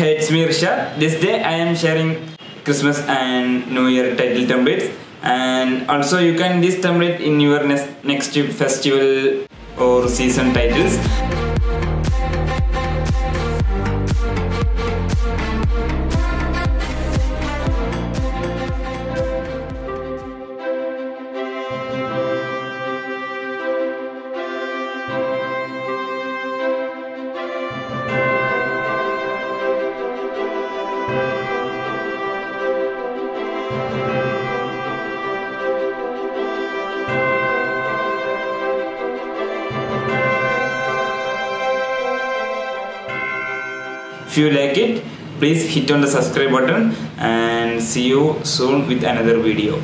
Hey, it's me Irshad. This day I am sharing Christmas and New Year title templates and also you can this template in your next, next festival or season titles. If you like it, please hit on the subscribe button and see you soon with another video.